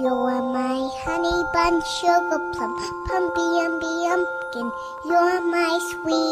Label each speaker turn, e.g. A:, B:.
A: You're my honey bun, sugar plum, pumpy umby pumpkin. You're my sweet